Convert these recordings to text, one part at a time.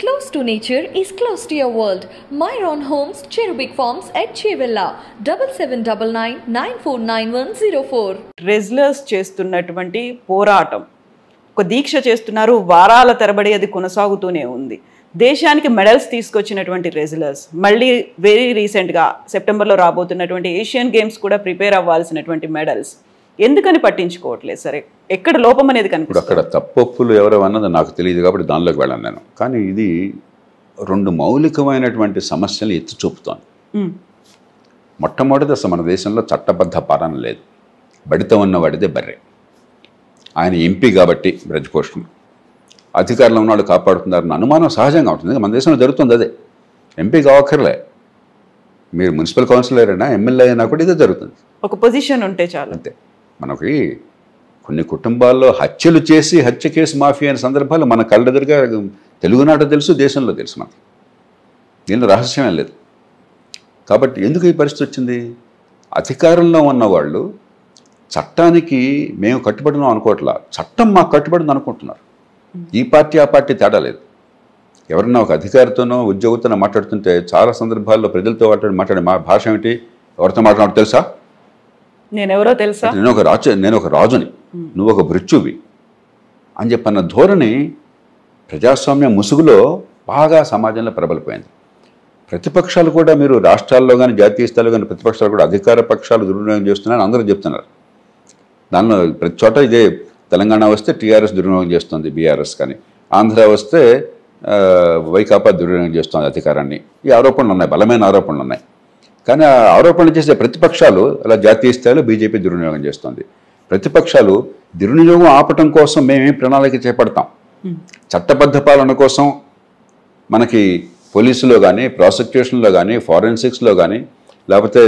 Close to nature is close to your world. Myron Homes, Cherubic Farms at Chevilla, 7799 949104. Wrestlers చేస్తున్నటువంటి పోరాటం ఒక దీక్ష చేస్తున్నారు వారాల తరబడి అది కొనసాగుతూనే ఉంది దేశానికి మెడల్స్ తీసుకొచ్చినటువంటి రెజ్లర్స్ మళ్ళీ వెరీ రీసెంట్గా సెప్టెంబర్లో రాబోతున్నటువంటి ఏషియన్ గేమ్స్ కూడా ప్రిపేర్ అవ్వాల్సినటువంటి మెడల్స్ ఎందుకని పట్టించుకోవట్లేదు సరే? ఎక్కడ లోపం అనేది కనిపిస్తుంది అక్కడ తప్పొప్పులు ఎవరు అన్నది నాకు తెలియదు కాబట్టి దానిలోకి వెళ్ళాను నేను. కానీ ఇది రెండు మౌలికమైనటువంటి సమస్యలు ఎత్తి చూపుతోంది. ఉమ్, మొట్టమొదటి అసలు మన దేశంలో చట్టబద్ధ పాలన లేదు. బడిత ఉన్నవాడిదే బర్రె. ఆయన ఎంపీ కాబట్టి బ్రజభూషణ్ అధికారంలో ఉన్నవాళ్ళు కాపాడుతున్నారన్న అనుమానం సహజంగా ఉంటుంది. మన దేశంలో జరుగుతుంది అదే. ఎంపీ కావక్కర్లే. మీరు మున్సిపల్ కౌన్సిలర్ అయినా ఎమ్మెల్యే అయినా కూడా ఇదే జరుగుతుంది. ఒక పొజిషన్ ఉంటే చాలు. అంతే. మనకి కొన్ని కుటుంబాల్లో హత్యలు చేసి హత్య కేసు మాఫియా అయిన సందర్భాలు మన కళ్ళెదురుగా తెలుగునాట తెలుసు దేశంలో తెలుసు మనకి. దీనిలో రహస్యమే లేదు. కాబట్టి ఎందుకు ఈ పరిస్థితి వచ్చింది? అధికారంలో ఉన్నవాళ్ళు చట్టానికి మేము కట్టుబడినాం అనుకోవట్లా. చట్టం మాకు కట్టుబడింది అనుకుంటున్నారు. ఈ పార్టీ ఆ పార్టీ తేడా లేదు. ఎవరన్నా ఒక అధికారితోనో ఉద్యోగితోనో మాట్లాడుతుంటే చాలా సందర్భాల్లో ప్రజలతో మాట్లాడి మాట్లాడే మా భాష ఏమిటి? ఎవరితో మాట్లాడో తెలుసా? నేనెవరో తెలుసా? నేను ఒక రాజు నేను ఒక రాజుని నువ్వు ఒక భృత్యువి అని చెప్పన్న ధోరణి ప్రజాస్వామ్య ముసుగులో బాగా సమాజంలో ప్రబలిపోయింది. ప్రతిపక్షాలు కూడా మీరు రాష్ట్రాల్లో కానీ జాతీయ స్థాయిలో కానీ ప్రతిపక్షాలు కూడా అధికార పక్షాలు దుర్వినియోగం చేస్తున్నారని అందరూ చెప్తున్నారు. దానిలో ప్రతి చోట ఇదే తెలంగాణ వస్తే టీఆర్ఎస్ దుర్వినియోగం చేస్తుంది బీఆర్ఎస్ కానీ. ఆంధ్ర వస్తే వైకాపా దుర్వినియోగం చేస్తుంది అధికారాన్ని. ఈ ఆరోపణలు ఉన్నాయి బలమైన ఆరోపణలు ఉన్నాయి కానీ ఆ ఆరోపణలు చేసే ప్రతిపక్షాలు అలా జాతీయ స్థాయిలో బీజేపీ దుర్వినియోగం చేస్తుంది. ప్రతిపక్షాలు దుర్వినియోగం ఆపటం కోసం మేమేం ప్రణాళిక చేపడతాం. చట్టబద్ధ పాలన కోసం మనకి పోలీసులో కానీ ప్రాసిక్యూషన్లో కానీ ఫారెన్సిక్స్లో కానీ లేకపోతే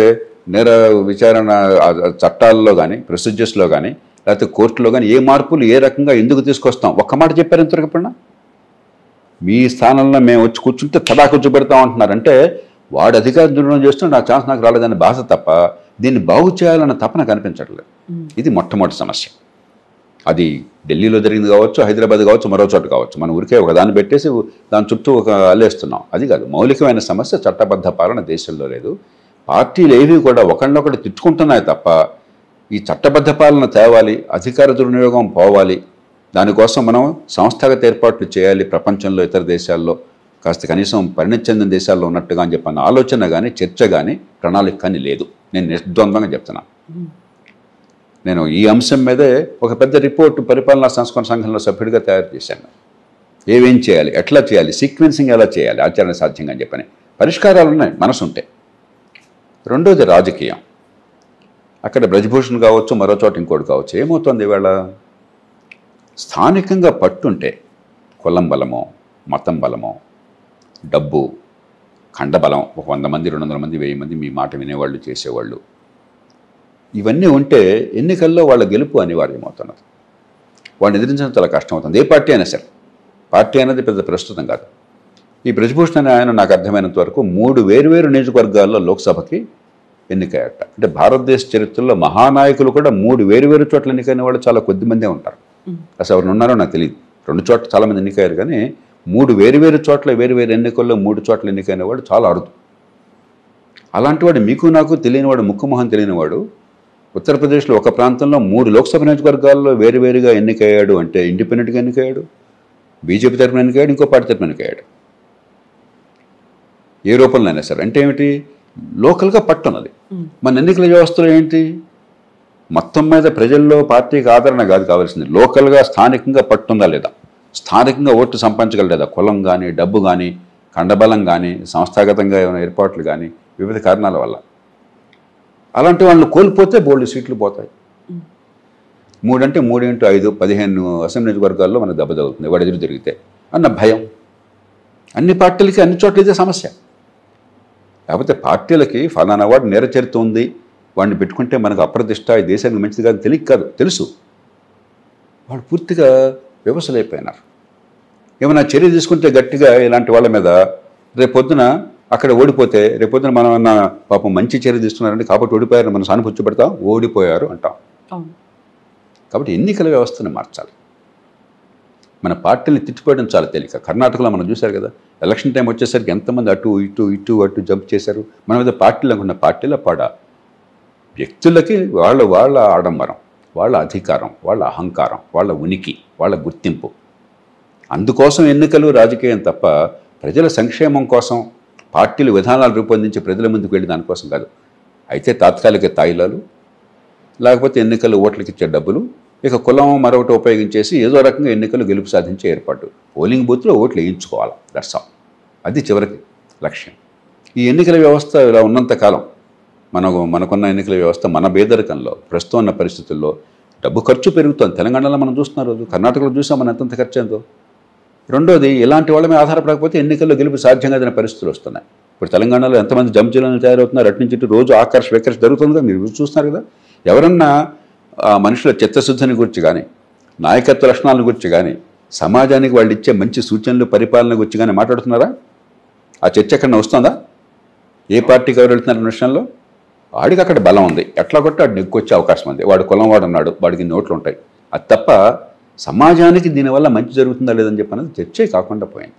నేర విచారణ చట్టాల్లో కానీ ప్రొసీజర్స్లో కానీ లేకపోతే కోర్టులో కానీ ఏ మార్పులు ఏ రకంగా ఎందుకు తీసుకొస్తాం? ఒక్క మాట చెప్పారు ఇంతవరకు ఎప్పుడన్నా? మీ స్థానంలో మేము వచ్చి కూర్చుంటే తడాకు చూపెడతాం అంటున్నారు. అంటే వాడు అధికార దుర్వినియోగం చేస్తూ నా ఛాన్స్ నాకు రాలేదనే బాధ తప్ప దీన్ని బాగు చేయాలన్న తపన కనిపించట్లేదు. ఇది మొట్టమొదటి సమస్య. అది ఢిల్లీలో జరిగింది కావచ్చు హైదరాబాద్ కావచ్చు మరో చోట కావచ్చు. మన ఊరికే ఒక దాన్ని పెట్టేసి దాని చుట్టూ ఒక అల్లేస్తున్నాం. అది కాదు మౌలికమైన సమస్య చట్టబద్ధ పాలన దేశంలో లేదు. పార్టీలు ఏవి కూడా ఒకళ్ళొకటి తిట్టుకుంటున్నాయి తప్ప ఈ చట్టబద్ధ పాలన తేవాలి అధికార దుర్వినియోగం పోవాలి. దానికోసం మనం సంస్థాగత ఏర్పాట్లు చేయాలి ప్రపంచంలో ఇతర దేశాల్లో. కాస్త కనీసం పరిణతి చెందిన దేశాల్లో ఉన్నట్టుగా అని చెప్పన్న ఆలోచన కానీ చర్చ కానీ ప్రణాళిక కానీ లేదు. నేను నిర్ద్వంద్వంగా చెప్తున్నాను నేను ఈ అంశం మీదే ఒక పెద్ద రిపోర్ట్ పరిపాలనా సంస్కరణ సంఘంలో సభ్యుడిగా తయారు చేశాను. ఏమేం చేయాలి? ఎట్లా చేయాలి? సీక్వెన్సింగ్ ఎలా చేయాలి? ఆచరణ సాధ్యంగా అని చెప్పని. పరిష్కారాలు ఉన్నాయి. మనసు ఉంటే. రెండోది రాజకీయం. అక్కడ బ్రజభూషణ్ కావచ్చు మరో చోట ఇంకోటి కావచ్చు. ఏమవుతుంది ఇవాళ? స్థానికంగా పట్టుంటే కులం బలమో మతం బలమో డబ్బు ఖండబలం ఒక వంద మంది రెండు వందల మంది వెయ్యి మంది మీ మాట వినేవాళ్ళు చేసేవాళ్ళు. ఇవన్నీ ఉంటే ఎన్నికల్లో వాళ్ళ గెలుపు అనివార్యమవుతున్నది. వాడిని ఎదిరించడం చాలా కష్టం అవుతుంది ఏ పార్టీ అయినా సరే. పార్టీ అనేది పెద్ద ప్రస్తుతం కాదు. ఈ బ్రజభూషణ్ అనే ఆయన నాకు అర్థమైనంత వరకు మూడు వేరువేరు నియోజకవర్గాల్లో లోక్సభకి ఎన్నికయ్యట అంటే భారతదేశ చరిత్రలో మహానాయకులు కూడా మూడు వేరువేరు చోట్ల ఎన్నికైన వాళ్ళు చాలా కొద్ది మందే ఉంటారు. అసలు ఎవరు ఉన్నారో నాకు తెలియదు రెండు చోట్ల చాలామంది ఎన్నికయ్యారు కానీ మూడు వేరువేరు చోట్ల వేరువేరు ఎన్నికల్లో మూడు చోట్ల ఎన్నికైన వాడు చాలా అరుదు. అలాంటి వాడు మీకు నాకు తెలియనివాడు ముక్కుమొహం తెలియనివాడు ఉత్తరప్రదేశ్లో ఒక ప్రాంతంలో మూడు లోక్సభ నియోజకవర్గాల్లో వేరువేరుగా ఎన్నికయ్యాడు అంటే ఇండిపెండెంట్గా ఎన్నికయ్యాడు బీజేపీ తరఫున ఎన్నికయ్యాడు ఇంకో పార్టీ తరఫున ఎన్నికయ్యాడు. ఏ రూపంలో అయినా సరే. అంటే ఏమిటి? లోకల్గా పట్టున్నది. మన ఎన్నికల వ్యవస్థలో ఏంటి? మొత్తం మీద ప్రజల్లో పార్టీకి ఆదరణ కాదు కావాల్సింది. లోకల్గా స్థానికంగా పట్టుందా లేదా? స్థానికంగా ఓట్లు సంపాదించగలలేదా కులం కానీ డబ్బు కానీ కండబలం కానీ సంస్థాగతంగా ఏమైనా ఏర్పాట్లు కానీ వివిధ కారణాల వల్ల. అలాంటి వాళ్ళని కోల్పోతే బోల్డ్ సీట్లు పోతాయి. మూడంటే మూడు ఇంటూ ఐదు పదిహేను అసెంబ్లీ నియోజకవర్గాల్లో మనకు దెబ్బ తగులుతుంది వాడు ఎదురు తిరిగితే అన్న భయం. అన్ని పార్టీలకి అన్ని చోట్ల ఇదే సమస్య. లేకపోతే పార్టీలకి ఫలానా వాడు ఉంది. వాడిని పెట్టుకుంటే మనకు అప్రతిష్ట ఈ దేశానికి మంచిది కాదు తెలియక కాదు తెలుసు. వాళ్ళు పూర్తిగా వ్యవసలైపోయినారు ఏమైనా చర్య తీసుకుంటే గట్టిగా ఇలాంటి వాళ్ళ మీద రేపొద్దున అక్కడ ఓడిపోతే రేపొద్దున మనం అన్న పాపం మంచి చర్య తీసుకున్నారంటే కాబట్టి ఓడిపోయారు మనం సానుభూతి పెడతాం ఓడిపోయారు అంటాం. కాబట్టి ఎన్నికల వ్యవస్థను మార్చాలి. మన పార్టీని తిట్టిపోయడం చాలా తేలిక. కర్ణాటకలో మనం చూశారు కదా ఎలక్షన్ టైం వచ్చేసరికి ఎంతమంది అటు ఇటు ఇటు అటు జంప్ చేశారు. మన మీద పార్టీలు అనుకున్న పార్టీల పాడ వ్యక్తులకి వాళ్ళ వాళ్ళ ఆడంబరం. వాళ్ళ అధికారం వాళ్ళ అహంకారం వాళ్ళ ఉనికి వాళ్ళ గుర్తింపు. అందుకోసం ఎన్నికలు రాజకీయం తప్ప ప్రజల సంక్షేమం కోసం పార్టీలు విధానాలు రూపొందించి ప్రజల ముందుకు వెళ్ళి దానికోసం కాదు. అయితే తాత్కాలిక తాయిలాలు లేకపోతే ఎన్నికలు ఓట్లకి ఇచ్చే డబ్బులు ఇక కులం మరొకటి ఉపయోగించేసి ఏదో రకంగా ఎన్నికలు గెలుపు సాధించే ఏర్పాటు. పోలింగ్ బూత్లో ఓట్లు వేయించుకోవాలి? దర్శం అది చివరికి లక్ష్యం. ఈ ఎన్నికల వ్యవస్థ ఇలా ఉన్నంతకాలం మనకు మనకున్న ఎన్నికల వ్యవస్థ మన బేదరికంలో ప్రస్తుతం ఉన్న పరిస్థితుల్లో డబ్బు ఖర్చు పెరుగుతుంది. తెలంగాణలో మనం చూస్తున్న రోజు కర్ణాటకలో చూసాం మనం ఎంతంత ఖర్చు ఎంతో రెండోది ఇలాంటి వాళ్ళ మీద ఆధారపడకపోతే ఎన్నికల్లో గెలుపు సాధ్యం కాదనే పరిస్థితులు వస్తున్నాయి. ఇప్పుడు తెలంగాణలో ఎంతమంది జంజీలను తయారవుతున్నారు అటు నుంచి రోజు ఆకర్ష వికర్ష జరుగుతుంది కదా మీరు చూస్తున్నారు కదా. ఎవరన్నా ఆ మనుషుల చిత్తశుద్ధిని గురించి కానీ నాయకత్వ లక్షణాలను గురించి కానీ సమాజానికి వాళ్ళు ఇచ్చే మంచి సూచనలు పరిపాలన గురించి కానీ మాట్లాడుతున్నారా? ఆ చర్చ ఎక్కడ వస్తుందా? ఏ పార్టీకి ఎవరు వెళ్తున్నారు విషయంలో? వాడికి అక్కడ బలం ఉంది. ఎట్లా కొట్టి వాడు నెగ్గుకొచ్చే అవకాశం ఉంది. వాడు కులం వాడు ఉన్నాడు. వాడికి నోట్లు ఉంటాయి అది తప్ప సమాజానికి దీనివల్ల మంచి జరుగుతుందా లేదని చెప్పి చర్చే కాకుండా పోయింది.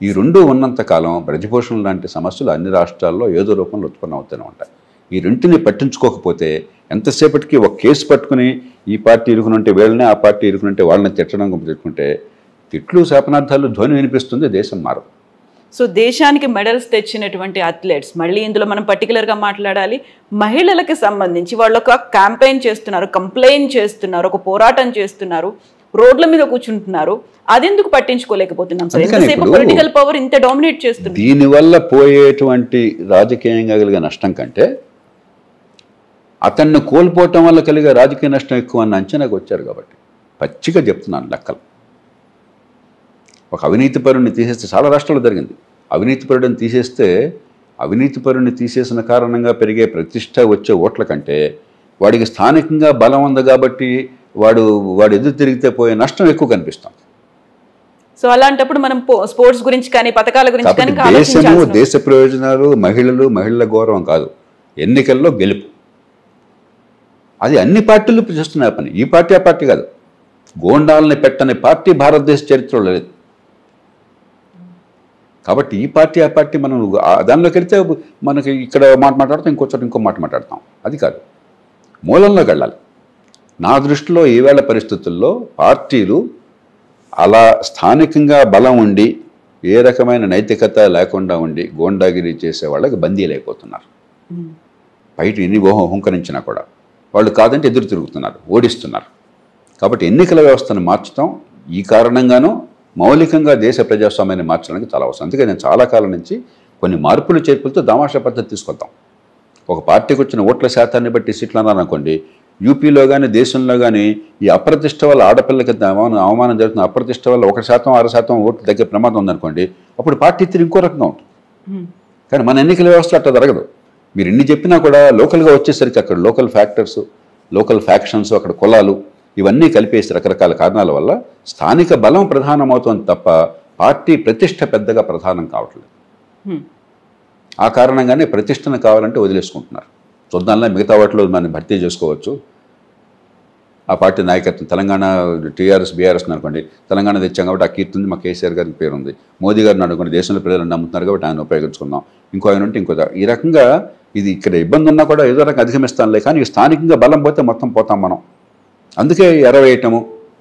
ఈ రెండు ఉన్నంతకాలం బ్రజభూషణ్ లాంటి సమస్యలు అన్ని రాష్ట్రాల్లో ఏదో రూపంలో ఉత్పన్నం అవుతూనే ఉంటాయి. ఈ రెంటిని పట్టించుకోకపోతే ఎంతసేపటికి ఒక కేసు పట్టుకుని ఈ పార్టీ ఇరుకునుంటే వీళ్ళనే ఆ పార్టీ ఇరుకునుంటే వాళ్ళని తిట్టడం తిట్టుకుంటే తిట్లు శాపనార్థాలు ధ్వని వినిపిస్తుంది దేశం మారదు. సో దేశానికి మెడల్స్ తెచ్చినటువంటి అథ్లెట్స్ మళ్ళీ ఇందులో మనం పర్టికులర్గా మాట్లాడాలి. మహిళలకు సంబంధించి వాళ్ళు ఒక క్యాంపెయిన్ చేస్తున్నారు కంప్లైంట్ చేస్తున్నారు ఒక పోరాటం చేస్తున్నారు రోడ్ల మీద కూర్చుంటున్నారు. అదెందుకు పట్టించుకోలేకపోతున్నాం సార్? ఎంతసేపు పొలిటికల్ పవర్ ఇంత డామినేట్ చేస్తుంది? దీనివల్ల పోయేటువంటి రాజకీయంగా కలిగే నష్టం కంటే అతన్ని కోల్పోవటం వల్ల కలిగే రాజకీయ నష్టం ఎక్కువ అన్న అంచనాకు వచ్చారు కాబట్టి. పచ్చిగా చెప్తున్నాను లెక్కలు. ఒక అవినీతిపరుని తీసేస్తే చాలా రాష్ట్రాల్లో జరిగింది. అవినీతిపరుడిని తీసేస్తే అవినీతిపరుని తీసేసిన కారణంగా పెరిగే ప్రతిష్ట వచ్చే ఓట్ల కంటే వాడికి స్థానికంగా బలం ఉంది కాబట్టి వాడు వాడు ఎదురు తిరిగితే పోయే నష్టం ఎక్కువ కనిపిస్తుంది. సో అలాంటప్పుడు మనం స్పోర్ట్స్ గురించి కానీ పథకాల గురించి కానీ దేశము దేశ ప్రయోజనాలు మహిళలు మహిళల గౌరవం కాదు. ఎన్నికల్లో గెలుపు. అది అన్ని పార్టీలు చేస్తున్న పని. ఈ పార్టీ ఆ పార్టీ కాదు. గోండాలని పెట్టని పార్టీ భారతదేశ చరిత్రలో లేదు. కాబట్టి ఈ పార్టీ ఆ పార్టీ మనం దానిలోకి వెళ్తే మనకి ఇక్కడ మాట మాట్లాడతాం ఇంకో చోట ఇంకో మాట మాట్లాడతాం. అది కాదు. మూలంలోకి వెళ్ళాలి. నా దృష్టిలో ఈవేళ పరిస్థితుల్లో పార్టీలు అలా స్థానికంగా బలం ఉండి ఏ రకమైన నైతికత లేకుండా ఉండి గోండాగిరి చేసే వాళ్ళకి బందీలు అయిపోతున్నారు. బయట ఎన్ని ఓహం హుంకరించినా కూడా వాళ్ళు కాదంటే ఎదురు తిరుగుతున్నారు ఓడిస్తున్నారు. కాబట్టి ఎన్నికల వ్యవస్థను మార్చడం ఈ కారణంగానూ మౌలికంగా దేశ ప్రజాస్వామ్యాన్ని మార్చడానికి చాలా అవసరం. అందుకే నేను చాలా కాలం నుంచి కొన్ని మార్పులు చేర్పులతో దామాషా పద్ధతి తీసుకొద్దాం. ఒక పార్టీకి వచ్చిన ఓట్ల శాతాన్ని బట్టి సీట్లు అన్నారనుకోండి యూపీలో కానీ దేశంలో కానీ ఈ అప్రతిష్ట వల్ల ఆడపిల్లకి అవమానం అవమానం జరుగుతున్న అప్రతిష్ట వల్ల ఒక శాతం ఆరు శాతం ఓట్లు తగ్గే ప్రమాదం ఉందనుకోండి అప్పుడు పార్టీ తిరిగి ఇంకో రకంగా ఉంటుంది. కానీ మన ఎన్నికల వ్యవస్థ అట్లా జరగదు. మీరు ఎన్ని చెప్పినా కూడా లోకల్గా వచ్చేసరికి అక్కడ లోకల్ ఫ్యాక్టర్స్ లోకల్ ఫ్యాక్షన్స్ అక్కడ కులాలు ఇవన్నీ కలిపేసి రకరకాల కారణాల వల్ల స్థానిక బలం ప్రధానమవుతోంది తప్ప పార్టీ ప్రతిష్ట పెద్దగా ప్రధానం కావట్లేదు. ఆ కారణంగానే ప్రతిష్టను కావాలంటే వదిలేసుకుంటున్నారు. చూద్దాంలో మిగతా వాటిలో మనం భర్తీ చేసుకోవచ్చు. ఆ పార్టీ నాయకత్వం తెలంగాణ టీఆర్ఎస్ బీఆర్ఎస్ అనుకోండి తెలంగాణ తెచ్చాం కాబట్టి ఆ కీర్తి ఉంది మా కేసీఆర్ గారికి పేరు ఉంది మోదీ గారిని అనుకోండి దేశంలో ప్రజలు నమ్ముతున్నారు కాబట్టి ఆయన ఉపయోగించుకుందాం. ఇంకో ఆయన ఉంటే ఇంకో ఈ రకంగా ఇది ఇక్కడ ఇబ్బంది ఉన్నా కూడా ఏదో రకంగా అధిగమిస్తానులే కానీ స్థానికంగా బలం పోతే మొత్తం పోతాం మనం. అందుకే ఎరవేయటము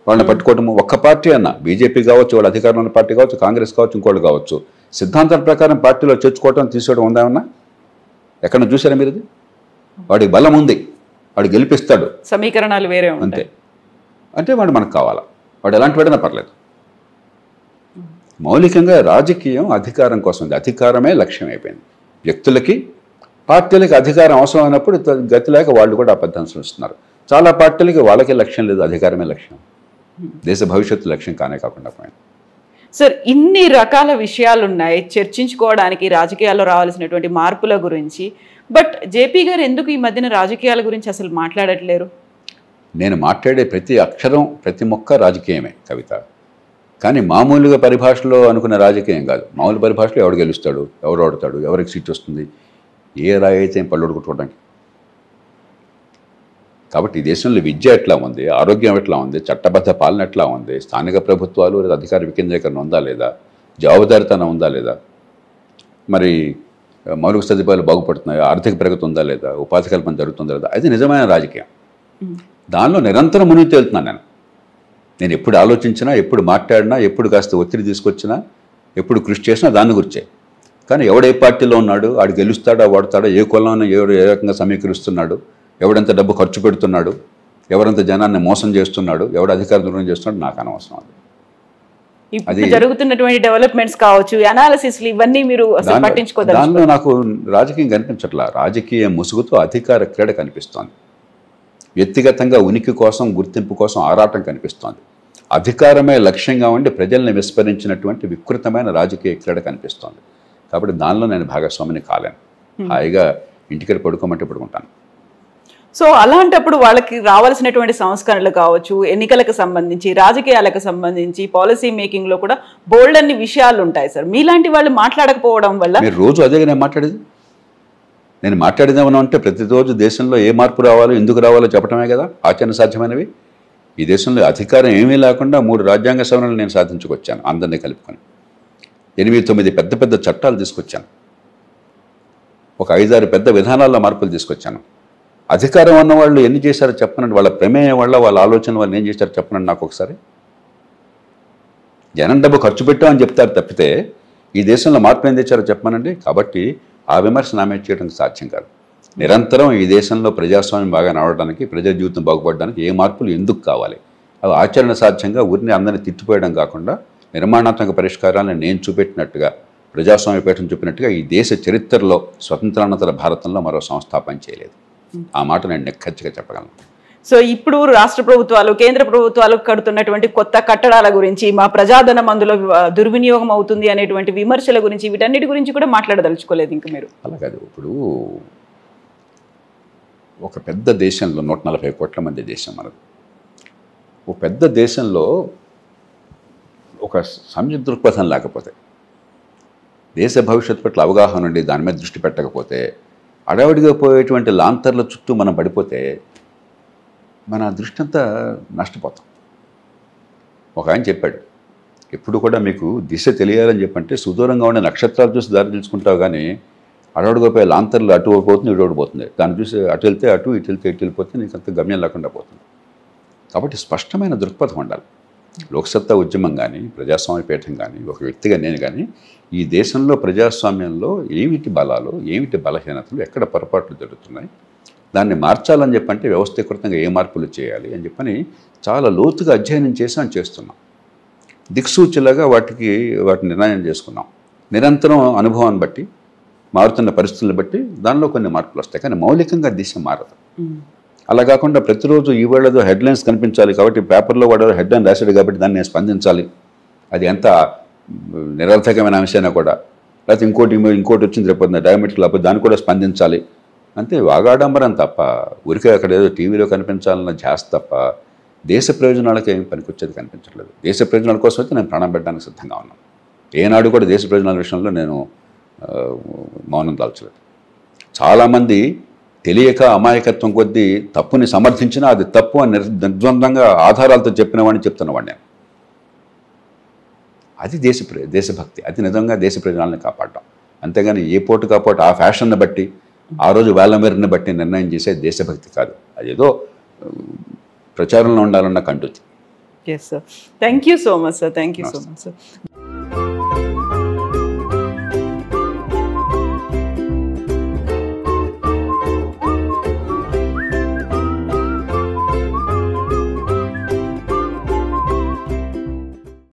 వాళ్ళని పట్టుకోవటము ఒక్క పార్టీ అన్న బీజేపీ కావచ్చు వాళ్ళ అధికారంలో ఉన్న పార్టీ కావచ్చు కాంగ్రెస్ కావచ్చు ఇంకోటి కావచ్చు సిద్ధాంతాల ప్రకారం పార్టీలో చేర్చుకోవటం తీసుకోవడం ఉందా ఏమన్నా? ఎక్కడ చూసారా మీరు ఇది? వాడికి బలం ఉంది వాడు గెలిపిస్తాడు. సమీకరణాలు వేరే అంతే. ఉంటాయి అంటే వాడు మనకు కావాలా? వాడు ఎలాంటి వాడైనా పర్లేదు. మౌలికంగా రాజకీయం అధికారం కోసం అధికారమే లక్ష్యం అయిపోయింది. వ్యక్తులకి పార్టీలకి అధికారం అవసరం అయినప్పుడు గతి లేక వాళ్ళు కూడా అబద్ధం సృష్టిస్తున్నారు. చాలా పార్టీలకి వాళ్ళకే లక్ష్యం లేదు అధికారమే లక్ష్యం. దేశ భవిష్యత్తు లక్ష్యం కానే కాకుండా పోయింది. సార్ ఇన్ని రకాల విషయాలు ఉన్నాయి చర్చించుకోవడానికి రాజకీయాల్లో రావాల్సినటువంటి మార్పుల గురించి. బట్ జేపీ గారు ఎందుకు ఈ మధ్యన రాజకీయాల గురించి అసలు మాట్లాడట్లేరు? నేను మాట్లాడే ప్రతి అక్షరం ప్రతి మొక్క రాజకీయమే కవిత. కానీ మామూలుగా పరిభాషలో అనుకున్న రాజకీయం కాదు. మామూలు పరిభాషలో ఎవడు గెలుస్తాడు ఎవరు ఓడతాడు ఎవరికి సీట్ వస్తుంది ఏ రాయి అయితే పళ్ళు కొట్టుకోవడానికి కాబట్టి ఈ దేశంలో విద్య ఎట్లా ఉంది? ఆరోగ్యం ఎట్లా ఉంది? చట్టబద్ధ పాలన ఎట్లా ఉంది? స్థానిక ప్రభుత్వాలు లేదా అధికార వికేంద్రీకరణ ఉందా లేదా? జవాబుదారితనం ఉందా లేదా? మరి మౌలిక సదుపాయాలు బాగుపడుతున్నాయా? ఆర్థిక ప్రగతి ఉందా లేదా? ఉపాధి కల్పన జరుగుతుందా లేదా? అది నిజమైన రాజకీయం. దానిలో నిరంతరం మునిగి తేలుతున్నాను నేను. నేను ఎప్పుడు ఆలోచించినా ఎప్పుడు మాట్లాడినా ఎప్పుడు కాస్త ఒత్తిడి తీసుకొచ్చినా ఎప్పుడు కృషి చేసినా దాని గురించే. కానీ ఎవడు పార్టీలో ఉన్నాడు ఆడు గెలుస్తాడా వాడతాడా ఏ కులంలో ఏ రకంగా సమీకరిస్తున్నాడు ఎవడెంత డబ్బు ఖర్చు పెడుతున్నాడు ఎవరంత జనాన్ని మోసం చేస్తున్నాడు ఎవడు అధికార దూరం చేస్తున్నాడు నాకు అనవసరం అది. ఇప్పుడు జరుగుతున్నటువంటి డెవలప్మెంట్స్ కావచ్చు అనాలిసిస్ ఇవన్నీ మీరు దానిలో నాకు రాజకీయం కనిపించట్లా. రాజకీయ ముసుగుతో అధికార క్రీడ కనిపిస్తోంది. వ్యక్తిగతంగా ఉనికి కోసం గుర్తింపు కోసం ఆరాటం కనిపిస్తోంది. అధికారమే లక్ష్యంగా ఉండి ప్రజల్ని విస్మరించినటువంటి వికృతమైన రాజకీయ క్రీడ కనిపిస్తోంది. కాబట్టి దానిలో నేను భాగస్వామిని కాలేను. హాయిగా ఇంటికి పడుకోమంటే పడుకుంటాను. సో అలాంటప్పుడు వాళ్ళకి రావాల్సినటువంటి సంస్కరణలు కావచ్చు ఎన్నికలకు సంబంధించి రాజకీయాలకు సంబంధించి పాలసీ మేకింగ్లో కూడా బోల్డ్ అన్ని విషయాలు ఉంటాయి సార్. మీలాంటి వాళ్ళు మాట్లాడకపోవడం వల్ల మీరు రోజు అదే నేను మాట్లాడేది? నేను మాట్లాడేదేమన్నా అంటే ప్రతిరోజు దేశంలో ఏ మార్పు రావాలో ఎందుకు రావాలో చెప్పడమే కదా ఆచరణ సాధ్యమైనవి? ఈ దేశంలో అధికారం ఏమీ లేకుండా మూడు రాజ్యాంగ సవరణలు నేను సాధించుకొచ్చాను అందరినీ కలుపుకొని. ఎనిమిది తొమ్మిది పెద్ద పెద్ద చట్టాలు తీసుకొచ్చాను. ఒక ఐదారు పెద్ద విధానాల్లో మార్పులు తీసుకొచ్చాను. అధికారం ఉన్న వాళ్ళు ఎన్ని చేశారో చెప్పనండి. వాళ్ళ ప్రమేయం వల్ల వాళ్ళ ఆలోచన వాళ్ళు ఏం చేశారో చెప్పనండి నాకు ఒకసారి. జనం డబ్బు ఖర్చు పెట్టామని చెప్తారు తప్పితే ఈ దేశంలో మార్పు ఏం తెచ్చారో చెప్పమనండి కాబట్టి ఆ విమర్శ నామే చేయడం చేయడానికి సాధ్యం కాదు. నిరంతరం ఈ దేశంలో ప్రజాస్వామ్యం బాగా నడవడానికి ప్రజల జీవితం బాగుపడడానికి ఏ మార్పులు ఎందుకు కావాలి? అవి ఆచరణ సాధ్యంగా ఊరిని అందరిని తిట్టిపోయడం కాకుండా నిర్మాణాత్మక పరిష్కారాలను నేను చూపెట్టినట్టుగా ప్రజాస్వామ్య పీఠం చూపినట్టుగా ఈ దేశ చరిత్రలో స్వతంత్రానంతర భారతంలో మరో సంస్థాపన చేయలేదు. ఆ మాట నేను నిక్కచ్చిగా చెప్పగలను. సో ఇప్పుడు రాష్ట్ర ప్రభుత్వాలు కేంద్ర ప్రభుత్వాలు కడుతున్నటువంటి కొత్త కట్టడాల గురించి మా ప్రజాధనం అందులో దుర్వినియోగం అవుతుంది అనేటువంటి విమర్శల గురించి వీటన్నిటి గురించి కూడా మాట్లాడదలుచుకోలేదు ఇంక మీరు. అలా కాదు. ఇప్పుడు ఒక పెద్ద దేశంలో నూట నలభై కోట్ల మంది దేశం మనది. ఒక పెద్ద దేశంలో ఒక సంయుక్త దృక్పథం లేకపోతే దేశ భవిష్యత్తు పట్ల అవగాహన ఉండి దాని మీద దృష్టి పెట్టకపోతే అడవడిగా పోయేటువంటి లాంతర్ల చుట్టూ మనం పడిపోతే మన దృష్టి అంతా నష్టపోతాం. ఒక ఆయన చెప్పాడు ఎప్పుడు కూడా మీకు దిశ తెలియాలని చెప్పంటే సుదూరంగా ఉండే నక్షత్రాలు చూసి దారి తెలుసుకుంటావు కానీ అడవడిపోయే లాంతర్లు అటు పోతుంది ఇటు పోతుంది దాన్ని చూసి అటు వెళ్తే అటు ఇటు వెళ్తే ఇటు వెళ్ళిపోతే నీకు అంత గమ్యం లేకుండా పోతుంది. కాబట్టి స్పష్టమైన దృక్పథం ఉండాలి. లోక్సత్తా ఉద్యమం కానీ ప్రజాస్వామ్య పీఠం కానీ ఒక వ్యక్తిగా నేను కానీ ఈ దేశంలో ప్రజాస్వామ్యంలో ఏమిటి బలాలు ఏమిటి బలహీనతలు ఎక్కడ పొరపాట్లు జరుగుతున్నాయి దాన్ని మార్చాలని చెప్పంటే వ్యవస్థీకృతంగా ఏ మార్పులు చేయాలి అని చెప్పని చాలా లోతుగా అధ్యయనం చేసాం చేస్తున్నాం. దిక్సూచిలాగా వాటికి వాటిని నిర్ణయం చేసుకున్నాం. నిరంతరం అనుభవాన్ని బట్టి మారుతున్న పరిస్థితులను బట్టి దానిలో కొన్ని మార్పులు వస్తాయి. కానీ మౌలికంగా దిశ మారదు. అలా కాకుండా ప్రతిరోజు ఈవేళదో హెడ్లైన్స్ కనిపించాలి కాబట్టి పేపర్లో వాడు హెడ్లైన్ రాశాడు కాబట్టి దాన్ని నేను స్పందించాలి. అది ఎంత నిరర్థకమైన అంశమైనా కూడా. లేకపోతే ఇంకోటి ఇంకోటి వచ్చింది రేపొద్దు డయామెట్రిక్ లేకపోతే దాన్ని కూడా స్పందించాలి. అంతే వాగాడంబరం తప్ప ఊరికే అక్కడ ఏదో టీవీలో కనిపించాలన్న ధ్యాస తప్ప దేశ ప్రయోజనాలకు పనికొచ్చేది కనిపించట్లేదు. దేశ ప్రయోజనాల కోసం అయితే నేను ప్రాణం పెట్టడానికి సిద్ధంగా ఉన్నాను. ఏనాడు కూడా దేశ ప్రయోజనాల విషయంలో నేను మౌనం దాల్చలేదు. చాలామంది తెలియక అమాయకత్వం కొద్దీ తప్పుని సమర్థించినా అది తప్పు అని నిర్- నిర్ద్వందంగా ఆధారాలతో చెప్పిన వాడిని చెప్తున్నవాడిని నేను. అది దేశ ప్ర- దేశభక్తి. అది నిజంగా దేశ ప్రయోజనాలను కాపాడటం. అంతేగాని ఏ పోటు కాపాటు ఆ ఫ్యాషన్ని బట్టి ఆ రోజు వేలమేరని బట్టి నిర్ణయం చేసే దేశభక్తి కాదు. అదేదో ప్రచారంలో ఉండాలన్న కంటుతి yes sir thank you so much sir thank you so much sir